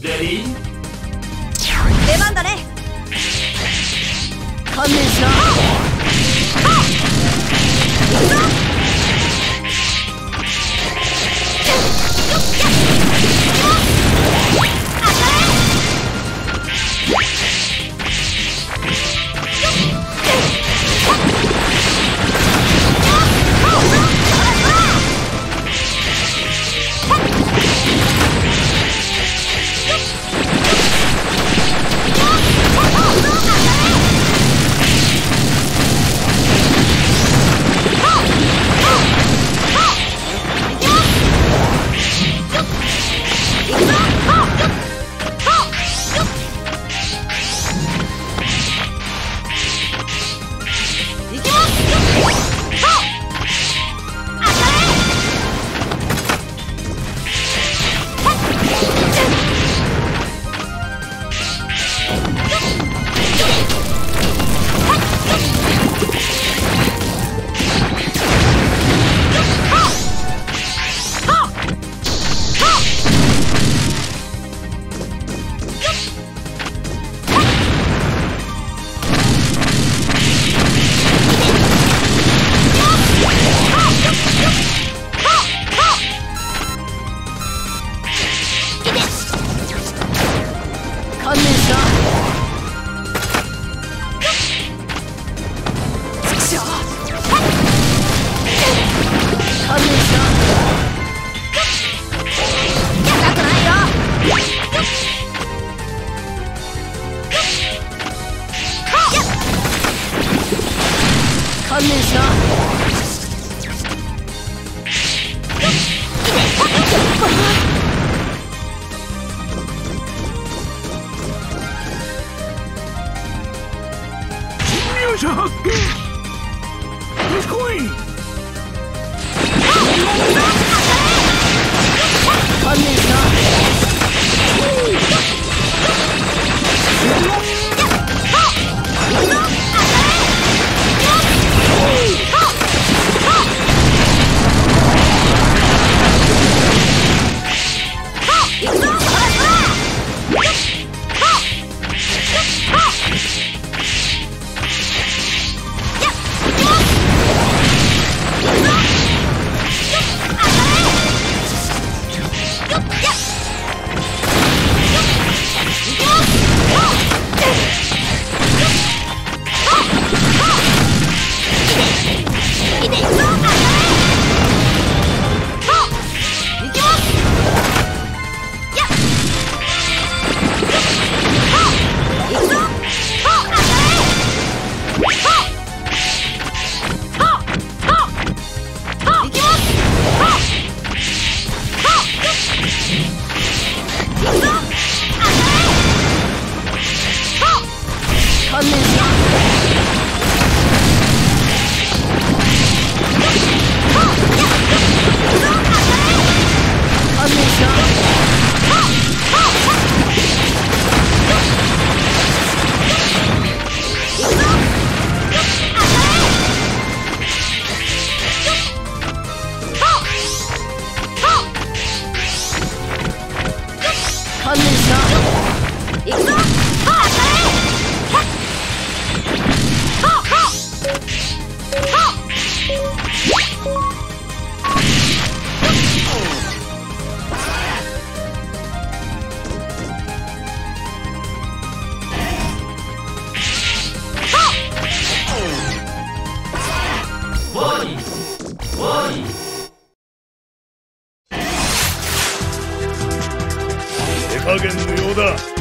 レディー出番だね。観念しな観念しなちくしょう観念しな痛くないよ観念しなジャック。手加減無用だ